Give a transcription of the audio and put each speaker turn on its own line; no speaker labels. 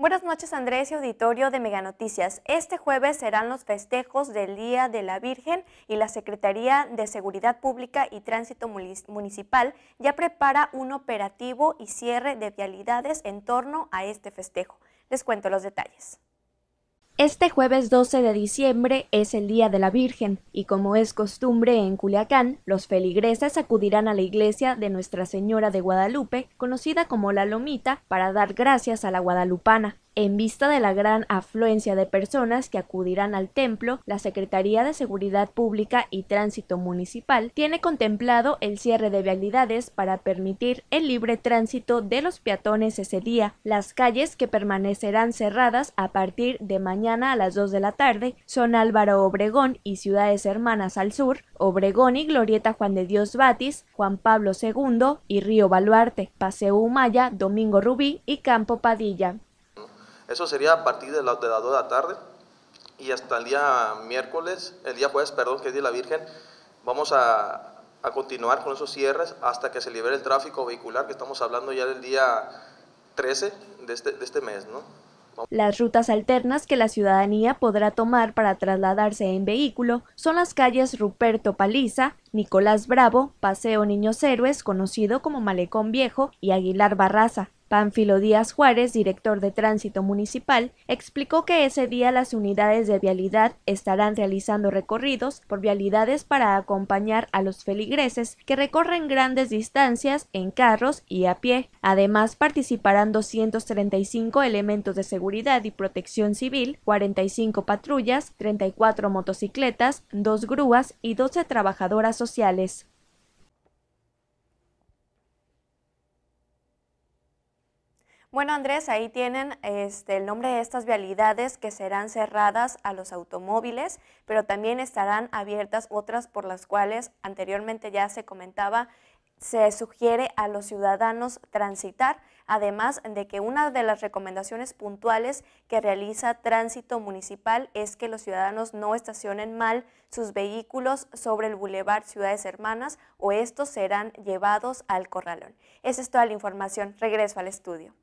Buenas noches Andrés y auditorio de Mega Noticias. Este jueves serán los festejos del Día de la Virgen y la Secretaría de Seguridad Pública y Tránsito Municipal ya prepara un operativo y cierre de vialidades en torno a este festejo. Les cuento los detalles.
Este jueves 12 de diciembre es el Día de la Virgen y como es costumbre en Culiacán, los feligreses acudirán a la iglesia de Nuestra Señora de Guadalupe, conocida como La Lomita, para dar gracias a la guadalupana. En vista de la gran afluencia de personas que acudirán al templo, la Secretaría de Seguridad Pública y Tránsito Municipal tiene contemplado el cierre de vialidades para permitir el libre tránsito de los peatones ese día. Las calles que permanecerán cerradas a partir de mañana a las 2 de la tarde son Álvaro Obregón y Ciudades Hermanas al sur, Obregón y Glorieta Juan de Dios Batis, Juan Pablo II y Río Baluarte, Paseo Humaya, Domingo Rubí y Campo Padilla.
Eso sería a partir de, las 2 de la tarde y hasta el día miércoles, el día jueves, perdón, que es Día de la Virgen, vamos a, continuar con esos cierres hasta que se libere el tráfico vehicular, que estamos hablando ya del día 13 de este, de este mes, ¿no?
Las rutas alternas que la ciudadanía podrá tomar para trasladarse en vehículo son las calles Ruperto Paliza, Nicolás Bravo, Paseo Niños Héroes, conocido como Malecón Viejo, y Aguilar Barraza. Pánfilo Díaz Juárez, director de Tránsito Municipal, explicó que ese día las unidades de vialidad estarán realizando recorridos por vialidades para acompañar a los feligreses que recorren grandes distancias en carros y a pie. Además, participarán 235 elementos de seguridad y protección civil, 45 patrullas, 34 motocicletas, dos grúas y 12 trabajadoras sociales.
Bueno, Andrés, ahí tienen este, el nombre de estas vialidades que serán cerradas a los automóviles, pero también estarán abiertas otras por las cuales anteriormente ya se comentaba se sugiere a los ciudadanos transitar, además de que una de las recomendaciones puntuales que realiza Tránsito Municipal es que los ciudadanos no estacionen mal sus vehículos sobre el Boulevard Ciudades Hermanas o estos serán llevados al corralón. Esa es toda la información. Regreso al estudio.